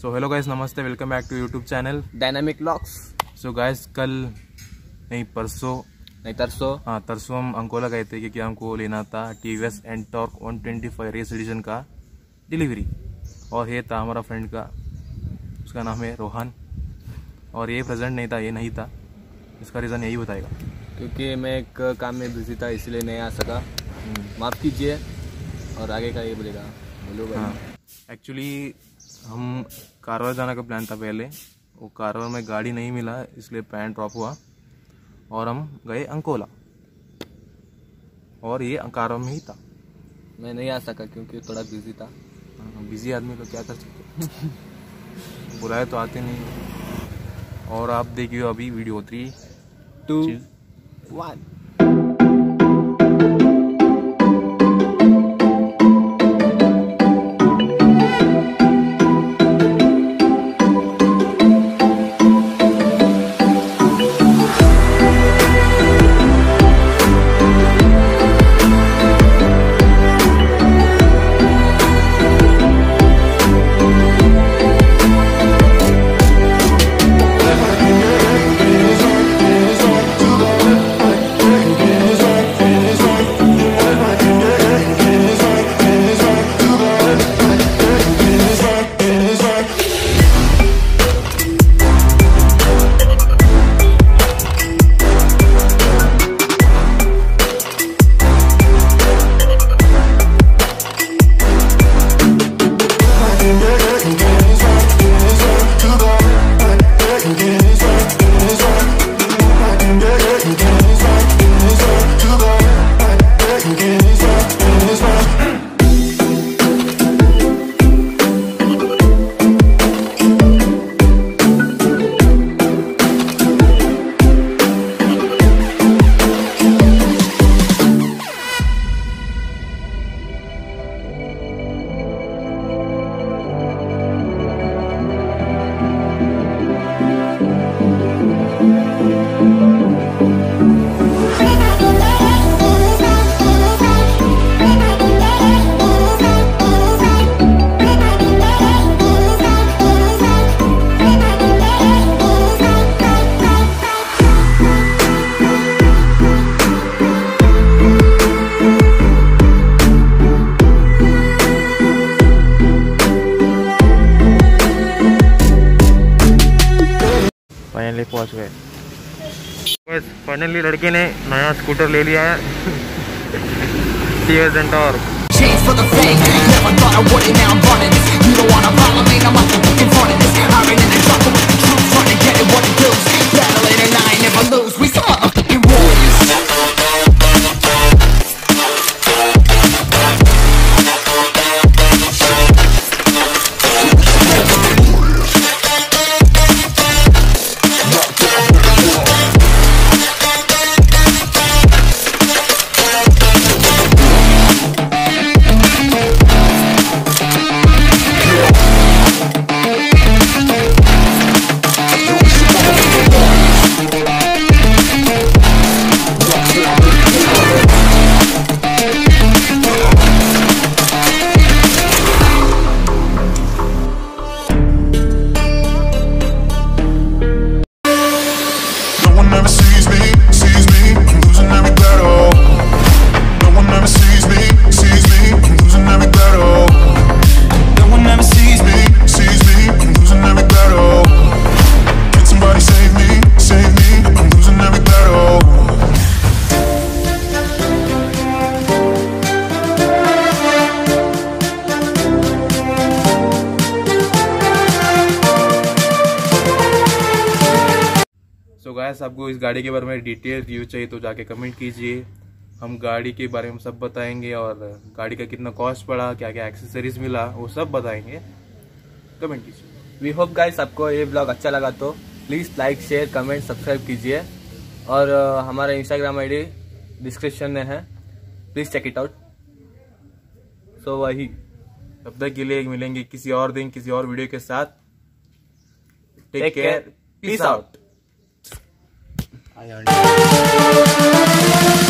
सो hello guys नमस्ते welcome back to YouTube channel Dynamic Locks so guys कल नहीं परसों नहीं तरसो। हाँ तरसों हम अंकोला गए थे क्योंकि हमको लेना था T V S Ntorq one twenty five race edition का डिलीवरी और ये था हमारा फ्रेंड का उसका नाम है रोहन। और ये प्रेजेंट नहीं था ये नहीं था। इसका रीज़न यही बताएगा। क्योंकि मैं एक काम में बिज़ी था इसलिए नहीं आ सका। माफ़ कीजिए। और आगे का ये बोलेगा। बोलो भाई। हाँ। एक्चुअली हम कारवार जाने का प्लान था पहले। वो कारवार में गाड़ी नहीं मिला इसलिए पैन ड्रॉप हुआ और हम गए अंकोला। और ये कारवार में ही था। मैं नहीं आ सका क्योंकि थोड़ा बिज़ी था। बिज़ी आदमी को क्या कर सकते बुलाए तो आते नहीं। और आप देखिए अभी वीडियो थ्री टू वन पहुँच गए बस फाइनली लड़के ने नया स्कूटर ले लिया है। एंड टॉर्क सो गायस आपको इस गाड़ी के बारे में डिटेल व्यू चाहिए तो जाके कमेंट कीजिए। हम गाड़ी के बारे में सब बताएँगे और गाड़ी का कितना कॉस्ट पड़ा क्या क्या एक्सेसरीज मिला वो सब बताएँगे। कमेंट कीजिए। वी होप गाइस आपको ये ब्लॉग अच्छा लगा तो please like share comment subscribe कीजिए। और हमारा इंस्टाग्राम आईडी डिस्क्रिप्शन में है। Please check it out so वही। तब तक के लिए मिलेंगे किसी और दिन किसी और वीडियो के साथ। Take care peace Peace out out.